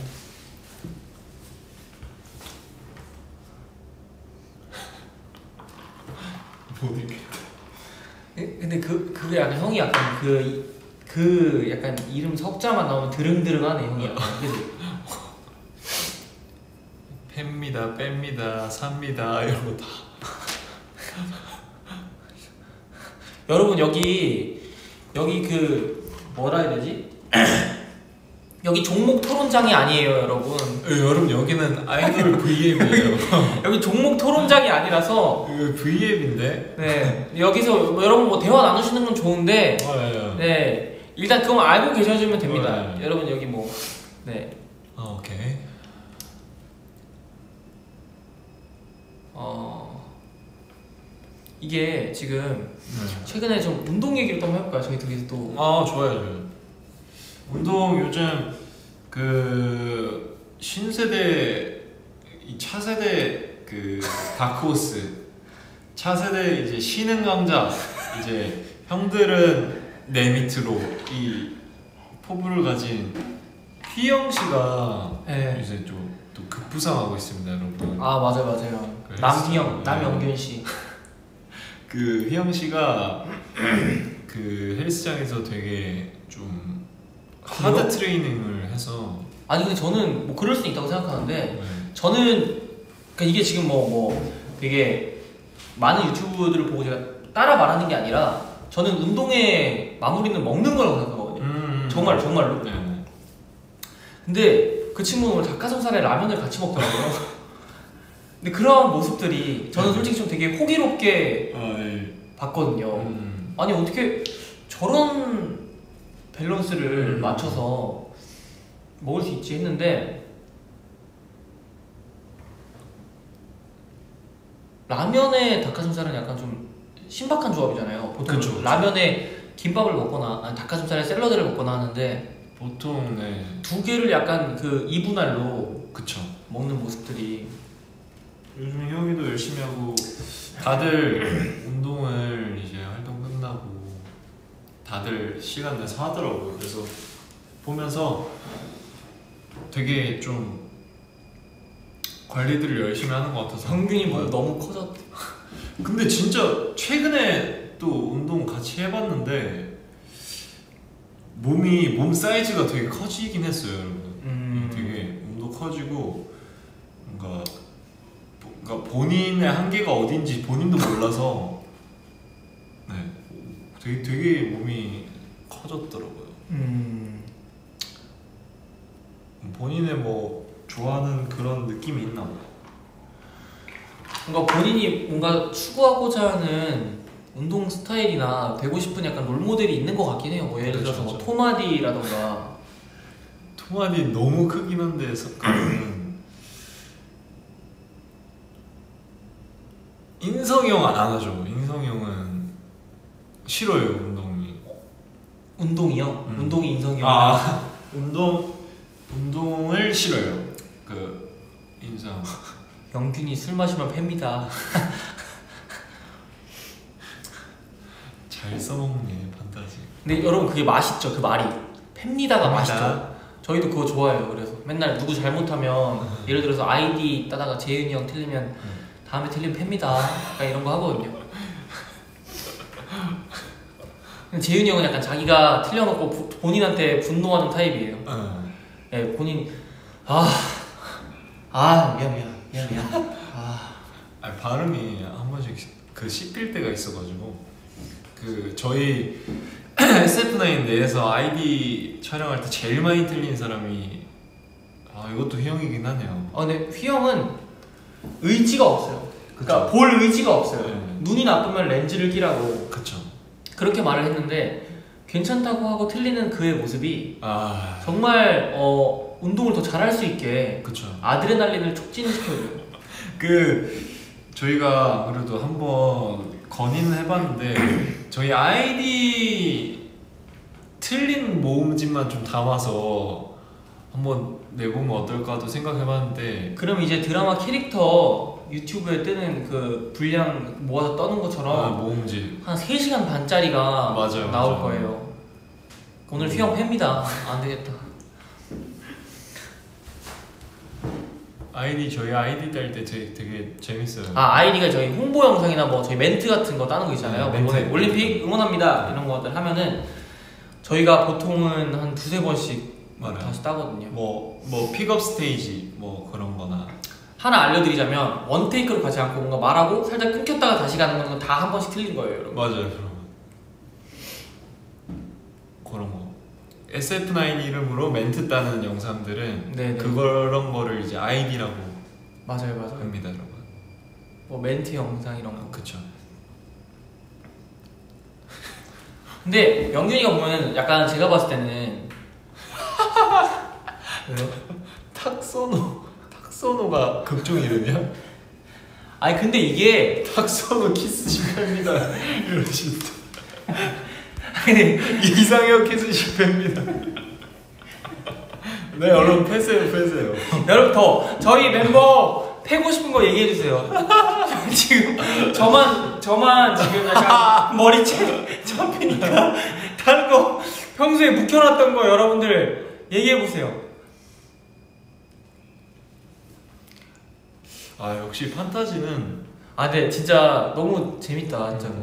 못 읽겠다. 예? 근데 그 그게 약간 형이 약간 그 그 약간 이름 석자만 나오면 드릉드릉하네 형이 약간? 팹니다, 뺍니다, 삽니다 이런 거 다. 여러분 여기 여기 그 뭐라 해야 되지? 여기 종목 토론장이 아니에요 여러분 어, 여러분 여기는 아이돌 V앱이에요. 여기 종목 토론장이 아니라서 이거 V앱인데. 네 여기서 뭐 여러분 뭐 대화 나누시는 건 좋은데 어, 예, 예. 네 일단 그건 알고 계셔주면 됩니다 네. 여러분 여기 뭐네 어, 오케이. 어, 이게 지금 네. 최근에 좀 운동 얘기를 좀 해볼까요? 저희 둘이서 또 아 좋아요 좋아요 운동 요즘 그 신세대 이 차세대 그 다크호스 차세대 이제 신흥 강자 이제 형들은 내 밑으로 이 포부를 가진 휘영 씨가 네. 이제 좀또 급부상하고 있습니다 여러분 아 맞아요 맞아요 남희영 네. 남영균 씨 그 휘영 씨가 그 헬스장에서 되게 좀? 하드 트레이닝을 해서 아니 근데 저는 뭐 그럴 수 있다고 생각하는데 네. 저는 그러니까 이게 지금 뭐뭐 되게 많은 유튜브들을 보고 제가 따라 말하는 게 아니라 저는 운동의 마무리는 먹는 거라고 생각하거든요 음. 정말 정말로 네. 근데 그 친구는 오늘 닭가슴살에 라면을 같이 먹더라고요 근데 그런 모습들이 저는 솔직히 좀 되게 호기롭게 아, 네. 봤거든요 음. 아니 어떻게 저런 밸런스를 음. 맞춰서 먹을 수 있지 했는데 라면에 닭가슴살은 약간 좀 신박한 조합이잖아요. 보통 그쵸, 그쵸. 라면에 김밥을 먹거나 아니, 닭가슴살에 샐러드를 먹거나 하는데 보통 네. 두 개를 약간 그 이분할로 그쵸. 먹는 모습들이 요즘 형이도 열심히 하고 다들 운동을 이제 활동 끝나고 다들 시간 내서 하더라고요. 그래서 보면서 되게 좀 관리들을 열심히 하는 것 같아서. 성균이 뭐 너무 커졌대. 근데 진짜 최근에 또 운동 같이 해봤는데 몸이 몸 사이즈가 되게 커지긴 했어요, 여러분. 음. 되게 몸도 커지고 뭔가 뭔가 본인의 한계가 어딘지 본인도 몰라서 네 되게 되게 몸이 커졌더라고요. 음. 본인의 뭐 좋아하는 그런 느낌이 있나 봐. 뭔가 본인이 뭔가 추구하고자 하는 운동 스타일이나 되고 싶은 약간 롤 모델이 있는 것 같긴 해요. 뭐 예를 그렇죠, 들어서 뭐 그렇죠. 토마디라던가 토마디 너무 크긴 한데 석가는 인성이 형 안 하죠. 인성이 형은 싫어요 운동이. 운동이요. 음. 운동이 인성이요. 아 운동 운동을 싫어요. 그 인상. 영균이 술 마시면 팹니다. 잘 써먹네 판타지. 근데 여러분 그게 맛있죠. 그 말이 팹니다가 팹니다. 맛있죠. 저희도 그거 좋아해요. 그래서 맨날 누구 잘못하면 예를 들어서 아이디 따다가 재윤이 형 틀리면 다음에 틀리면 팹니다. 약간 이런 거 하거든요. 재윤이 형은 약간 자기가 틀려놓고 부- 본인한테 분노하는 타입이에요. 어. 예, 본인 아, 아 미안 미안 미안 미안. 아, 아니, 발음이 한 번씩 그 씹힐 때가 있어가지고 그 저희 SF9 내에서 아이디 촬영할 때 제일 많이 틀린 사람이 아 이것도 혜영이긴 하네요. 어, 근데 휘 형은 의지가 없어요. 그러니까. 볼 의지가 없어요. 네. 눈이 나쁘면 렌즈를 끼라고 그쵸. 그렇게 말을 했는데 괜찮다고 하고 틀리는 그의 모습이 아 정말 어, 운동을 더 잘할 수 있게 그쵸. 아드레날린을 촉진시켜줘요. 그 저희가 그래도 한번 건의는 해봤는데 저희 아이디 틀린 모음집만 좀 담아서 한번 내보면 어떨까도 생각해봤는데 그럼 이제 드라마 캐릭터 유튜브에 뜨는 그 분량 모아서 떠는 아, 것처럼 모음집 한 3시간 반짜리가 맞아요, 나올 맞아요. 거예요. 오늘 휘영 팹니다. 안 되겠다. 아이디 저희 아이디 딸때 되게, 되게 재밌어요. 아 아이디가 저희 홍보 영상이나 뭐 저희 멘트 같은 거 따는 거 있잖아요. 네, 이번에. 올림픽 응원합니다 이런 것들 하면은 저희가 보통은 한 두세 번씩 맞아요. 다시 따거든요. 뭐 뭐 픽업 스테이지 뭐 그런 거나 하나 알려드리자면 원 테이크로 가지 않고 뭔가 말하고 살짝 끊겼다가 다시 가는 건 다 한 번씩 틀린 거예요, 여러분. 맞아요 거 그런 거 SF9 이름으로 멘트 따는 영상들은 네, 네. 그런 거를 이제 아이디라고 맞아요, 맞아요. 합니다 여러분. 뭐 멘트 영상 이런 거. 그쵸. 근데 영균이가 보면 약간 제가 봤을 때는 왜요? 탁선호 탁선호가 극중 이름이야? 아니 근데 이게 탁선호 키스 실패입니다 이러신다. 아니 이상형 키스 실패입니다. 네 여러분 패세요 패세요. 여러분 더 저희 멤버 패고 싶은 거 얘기해 주세요. 지금 저만 저만 지금 약간 머리채 잡히니까 다른 거 평소에 묵혀놨던 거 여러분들 얘기해 보세요. 아 역시 판타지는 아, 근데 진짜 너무 재밌다, 진짜.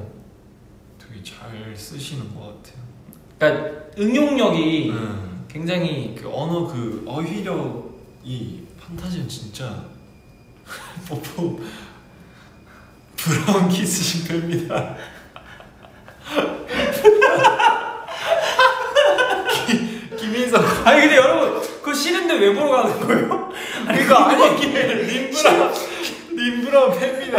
되게 잘 쓰시는 것 같아요. 그러니까 응용력이 음. 굉장히 그 언어 그 어휘력이 판타지는 진짜 뽀뽀 브라운 키스 실패입니다. 기- 김인석 아니 근데 여러분 그거 싫은데 왜 보러 가는 거예요? 아니 그거 아니 림브라 림브라 팬입니다.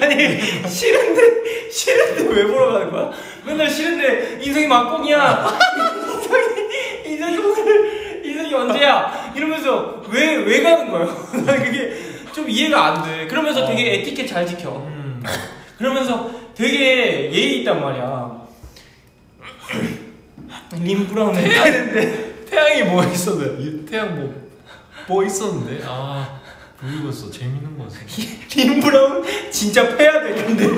아니 싫은데 싫은데 왜 보러 가는 거야? 맨날 싫은데 인성이 막공이야. 인성이 인성이 오늘 인성이 언제야? 이러면서 왜 왜 가는 거예요? 난 그게 좀 이해가 안 돼. 그러면서 되게 에티켓 잘 지켜. 음. 그러면서 되게 예의 있단 말이야. 림 브라운 했는데 태양이 뭐 있었는데 이 태양 뭐 뭐 있었는데 아 모르겠어 재밌는 거지. 림 브라운 진짜 패야 되는데.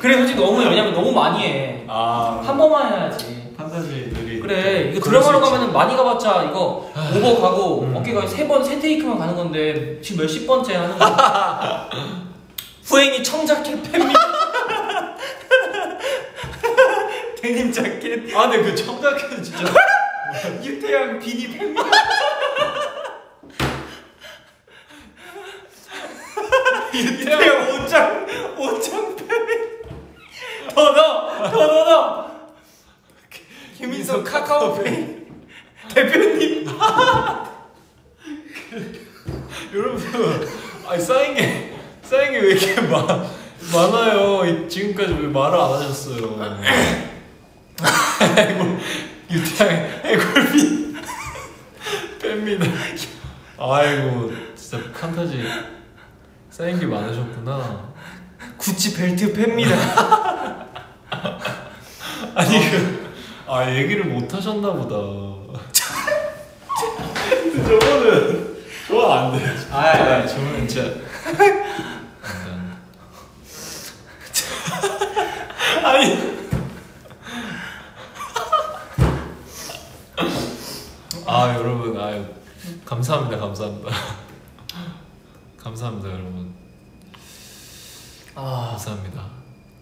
그래 솔직히 너무 왜냐면 너무 많이 해. 아 한 번만 해야지. 판타지들이 그래 이거 드라마로. 가면은 많이 가봤자 이거 오버 가고 음. 어깨가 세 번 세 테이크만 가는 건데 지금 몇십 번째 하는 거 후행이 청자켓 팬입 데님 자켓 아 근데 그 청자켓은 진짜. 유태양 비니 팬입니다 유태양. 옷장 옷장 팬더 넣어 더 넣어 더 김인석 카카오페이 대표님. 여러분 아니 쌓인 게 쌓인 게 왜 이렇게 많 많아요? 이- 지금까지 왜 말을 안 하셨어요 유태양 해골비. 뺍니다. 아이고 진짜 판타지 쌓인 게 많으셨구나. 구찌 벨트 팬입니다. 아니 그, 아 얘기를 못 하셨나 보다. 저거는 저건 안 돼요. 아, 저는 진짜. 아니 아 여러분. 아유 감사합니다. 감사합니다. 감사합니다 여러분. 아. 감사합니다.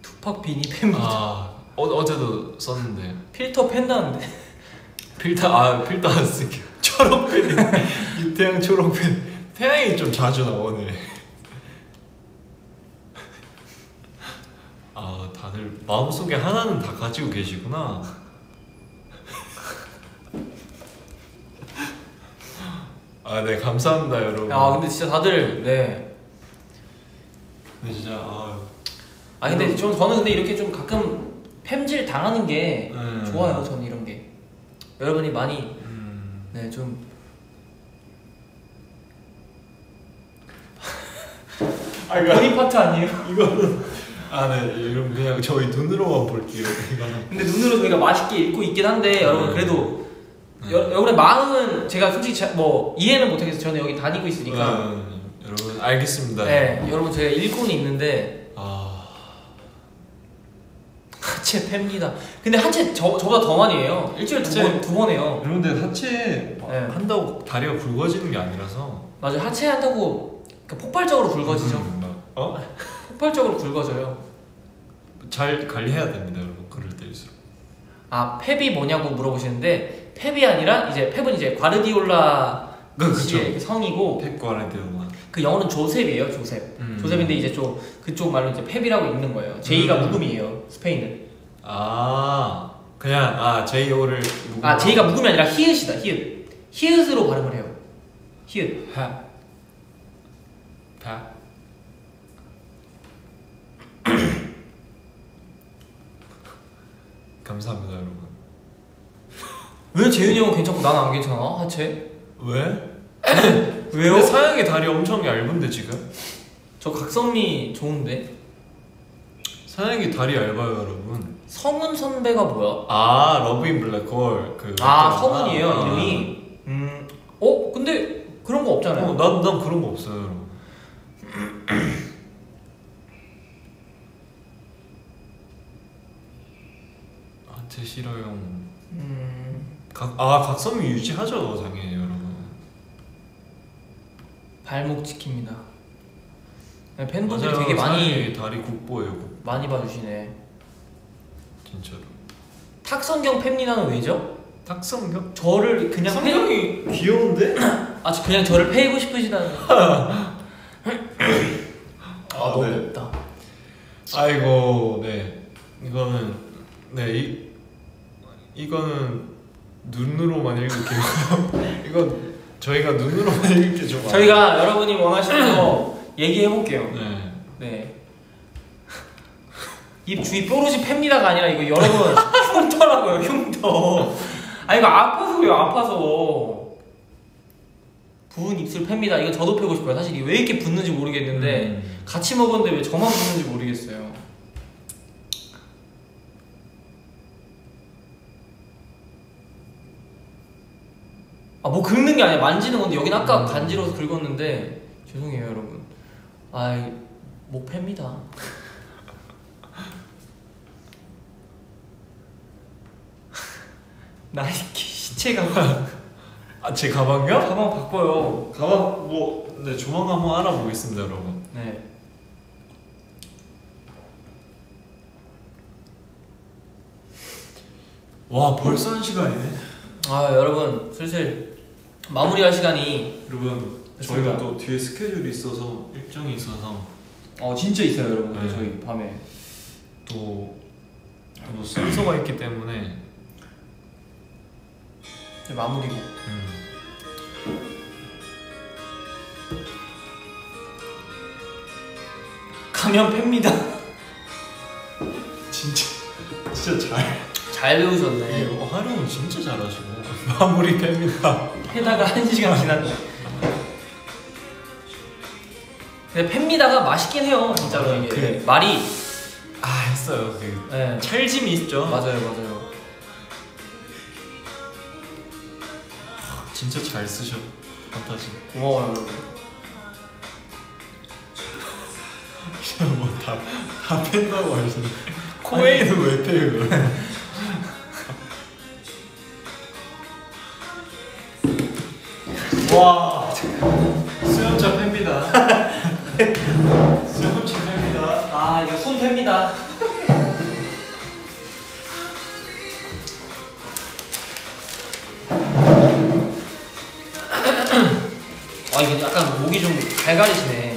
투팍 비니 팬입니다 아. 어, 어제도 썼는데. 필터 팬다는데. 필터 아 필터 안 쓸게. 초록펜 유태양 초록펜 태양이 좀 자주 나오네 아 다들 마음속에 하나는 다 가지고 계시구나 아 네 감사합니다 여러분 아 근데 진짜 다들 네. 근데 진짜 아 아 근데 좀 저는 근데 이렇게 좀 가끔 팸질 당하는 게 음. 좋아요. 저는 이런 게 여러분이 많이 음, 네 좀 아 이거 본인 파트 아니에요? 이거는 아네 이런 그냥 저희 눈으로만 볼게요 이거는 근데 눈으로 저희가 맛있게 읽고 있긴 한데 여러분 네. 그래도 네. 여, 여러분의 마음은 제가 솔직히 자- 뭐 이해는 못하겠어요. 저는 여기 다니고 있으니까. 음, 여러분 알겠습니다 네, 여러분 제가 읽고는 있는데 아 하체 팹니다. 근데 하체 저, 저보다 더 많이 해요. 일주일에 두 번 두 번 해요. 여러분들 하체 네. 한다고 다리가 굵어지는 게 아니라서 맞아요. 하체 한다고 그 폭발적으로 굵어지죠. 음, 막, 어? 폭발적으로 굵어져요. 잘 관리해야 됩니다 여러분 그럴 때일수록 아 펩이 뭐냐고 물어보시는데 펩이 아니라 이제 펩은 이제 과르디올라 그, 씨의 성이고 팩과라데오나 그 영어는 조셉이에요 조셉. 음. 조셉인데 이제 좀 그쪽 말로 이제 펩이라고 읽는 거예요. 제이가 음. 묵음이에요 스페인은. 아 그냥 아 제이오를 아 제이가 묵음이 아니라 히읗이다 히읗. 히읗으로 발음을 해요. 히읗. 파 파. 감사합니다 여러분 왜 재윤이 형은 괜찮고 나는 안 괜찮아 하체 왜? 왜요? 근데 사양이 다리 엄청 얇은데 지금? 저 각선미 좋은데 사양이 다리 얇아요 여러분 성은 선배가 뭐야? 아 러브인 블랙홀 그아 웹드라마. 성은이에요 아. 이름이 음, 어? 근데 그런 거 없잖아요 어, 난, 난 그런 거 없어요 여러분 하트 싫어요 음, 각, 아 각성미 유지하죠 당연히 여러분 발목 지킵니다 네, 팬분들이 맞아요. 되게 많이 다리 국보예요 국 많이 봐주시네 진짜로 탁성경 팬리나는 왜죠? 탁성경? 저를 그냥 패... 성경이 귀여운데? 아 저- 그냥 저를 패고 싶으시다는 아 너무 네. 없다 아이고 네 이거는 네 이 이거는 눈으로만 읽을게요. 이건 저희가 눈으로만 읽기 좀 저희가 여러분이 원하시는 거 얘기해 볼게요. 네. 네. 입 주위 뾰루지 팹니다가 아니라 이거 여러분 흉터라고요 흉터. 아 이거 아파서 그래요 아파서. 부은 입술 팹니다. 이거 저도 펴고 싶어요. 사실 이게 왜 이렇게 붓는지 모르겠는데 음. 같이 먹었는데 왜 저만 붓는지 모르겠어요 아 뭐 긁는 게 아니라 만지는 건데 여긴 아까 음. 간지러워서 긁었는데 죄송해요 여러분 아이 목 팹니다 나이키 시체 가방 아 제 가방요? 가방 바꿔요. 가방 뭐 네 조만간 한번 알아보겠습니다 여러분. 네. 와 벌써 한 시간이네. 아 여러분 슬슬 마무리할 시간이 여러분. 저희가 또 뒤에 스케줄이 있어서 일정이 있어서 어 진짜 있어요 여러분 근데 네. 저희 밤에 또, 또 순서가 있기 때문에 이제 마무리고 음. 가면 팹니다. 진짜 진짜 잘 잘 배우셨네. 네, 활용은 진짜 잘하시고 마무리 팹니다. 해다가 한 시간 지났네. 근데 팹니다가 맛있긴 해요 진짜로 이게 그래. 말이. 아 했어요 그 네. 찰짐이 있죠. 맞아요 맞아요. 진짜 잘 쓰셔 판타지. 고마워요 여러분. 뭐다다 팬다고 하시네. 코에이는 왜 패요? 와 수염차 팬입니다. 수염차 팬입니다. 아 이거 손 팹니다. 아 이게 약간 목이 좀 갈갈이시네.